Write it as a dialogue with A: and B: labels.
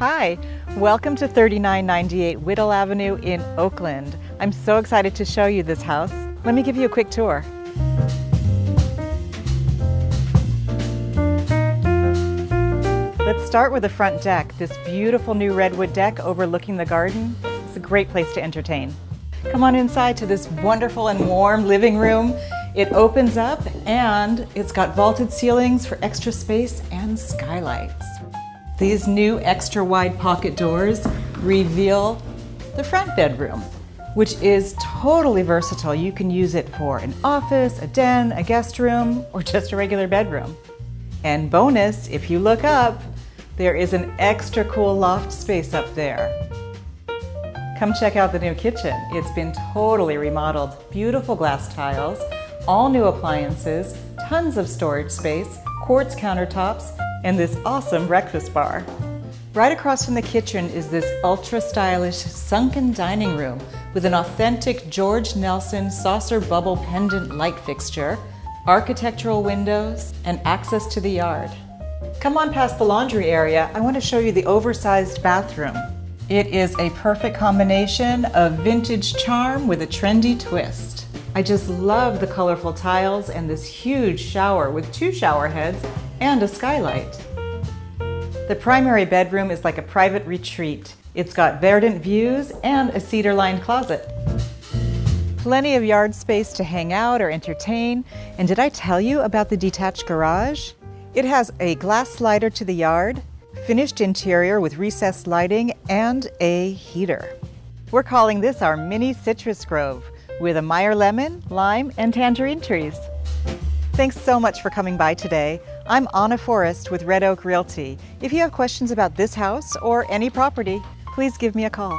A: Hi, welcome to 3998 Whittle Avenue in Oakland. I'm so excited to show you this house. Let me give you a quick tour. Let's start with the front deck. This beautiful new redwood deck overlooking the garden. It's a great place to entertain. Come on inside to this wonderful and warm living room. It opens up and it's got vaulted ceilings for extra space and skylights. These new extra wide pocket doors reveal the front bedroom, which is totally versatile. You can use it for an office, a den, a guest room, or just a regular bedroom. And bonus, if you look up, there is an extra cool loft space up there. Come check out the new kitchen. It's been totally remodeled. Beautiful glass tiles, all new appliances, tons of storage space, quartz countertops, and this awesome breakfast bar. Right across from the kitchen is this ultra stylish sunken dining room with an authentic George Nelson saucer bubble pendant light fixture, architectural windows, and access to the yard. Come on past the laundry area, I want to show you the oversized bathroom. It is a perfect combination of vintage charm with a trendy twist. I just love the colorful tiles and this huge shower with two shower heads and a skylight. The primary bedroom is like a private retreat. It's got verdant views and a cedar-lined closet. Plenty of yard space to hang out or entertain. And did I tell you about the detached garage? It has a glass slider to the yard, finished interior with recessed lighting, and a heater. We're calling this our mini citrus grove with a Meyer lemon, lime, and tangerine trees. Thanks so much for coming by today. I'm Ana Forest with Red Oak Realty. If you have questions about this house or any property, please give me a call.